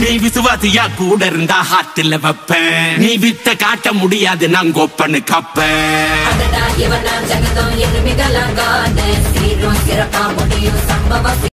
நீ விசுவாசியா கூட இருந்தா ஹார்ட்ல வைப்பேன். நீ வித்த காட்ட முடியாது நான் கோப்பனு. கப்ப ஜகதம் சீரும் சிறப்பா முடியும் சம்பவம்.